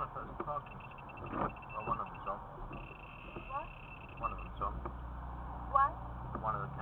I thought it was parking. Well, one of them's on. What? One of them's on. What? One of the